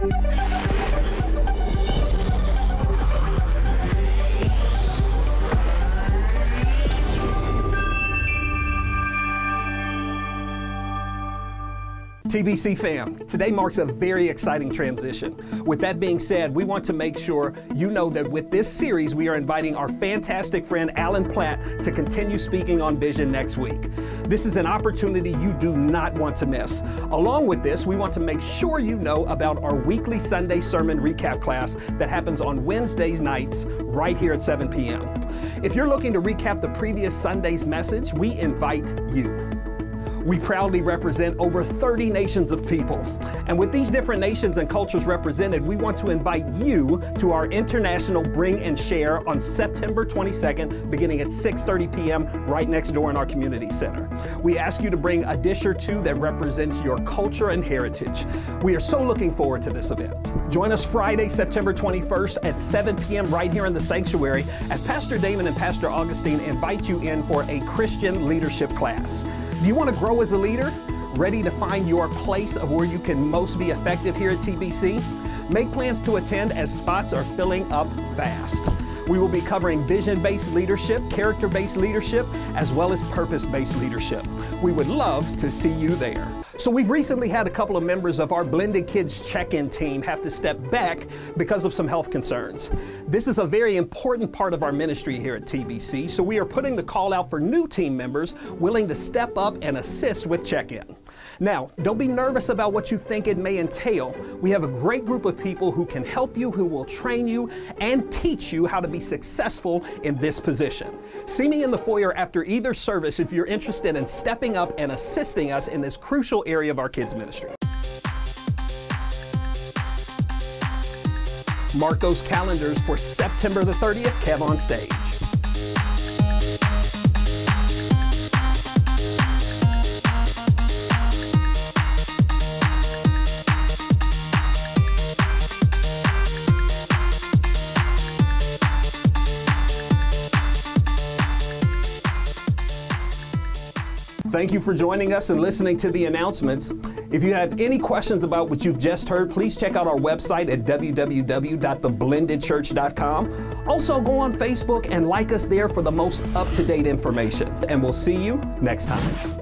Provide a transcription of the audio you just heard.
Thank you. TBC fam, today marks a very exciting transition. With that being said, we want to make sure you know that with this series, we are inviting our fantastic friend Alan Platt to continue speaking on vision next week. This is an opportunity you do not want to miss. Along with this, we want to make sure you know about our weekly Sunday sermon recap class that happens on Wednesdays nights right here at 7 p.m. If you're looking to recap the previous Sunday's message, we invite you. We proudly represent over 30 nations of people. And with these different nations and cultures represented, we want to invite you to our international Bring and Share on September 22nd, beginning at 6.30 p.m. right next door in our community center. We ask you to bring a dish or two that represents your culture and heritage. We are so looking forward to this event. Join us Friday, September 21st at 7 p.m. right here in the sanctuary as Pastor Damon and Pastor Augustine invite you in for a Christian leadership class. Do you want to grow as a leader? Ready to find your place of where you can most be effective here at TBC? Make plans to attend as spots are filling up fast. We will be covering vision based leadership, character based leadership, as well as purpose based leadership. We would love to see you there. So, we've recently had a couple of members of our Blended Kids check in team have to step back because of some health concerns. This is a very important part of our ministry here at TBC, so we are putting the call out for new team members willing to step up and assist with check in. Now, don't be nervous about what you think it may entail. We have a great group of people who can help you, who will train you, and teach you how to be successful in this position. See me in the foyer after either service if you're interested in stepping up and assisting us in this crucial area of our kids' ministry. Mark those calendars for September the 30th, Kev on stage. Thank you for joining us and listening to the announcements. If you have any questions about what you've just heard, please check out our website at www.theblendedchurch.com. Also, go on Facebook and like us there for the most up to date information. And we'll see you next time.